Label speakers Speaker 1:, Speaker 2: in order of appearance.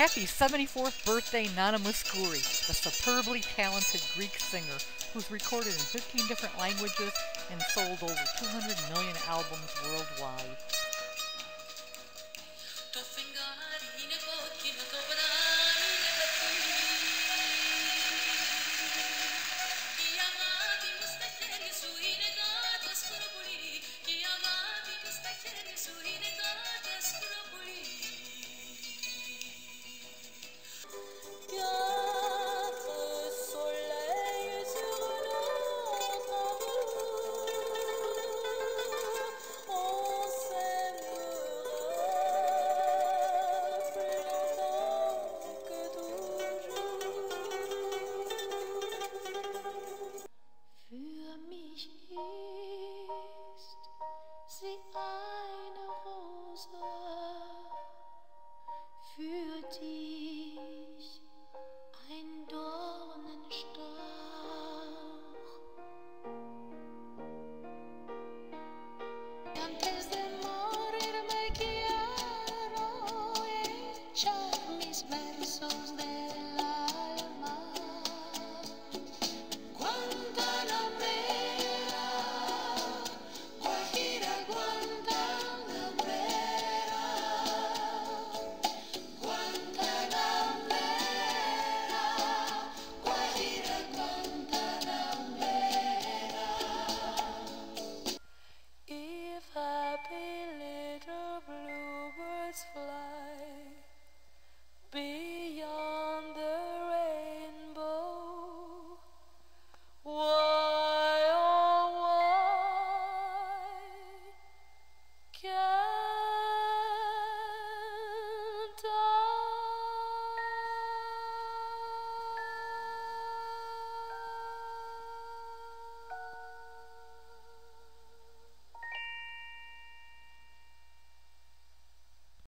Speaker 1: Happy 74th birthday Nana Mouskouri, the superbly talented Greek singer who's recorded in 15 different languages and sold over 200 million albums worldwide. 情。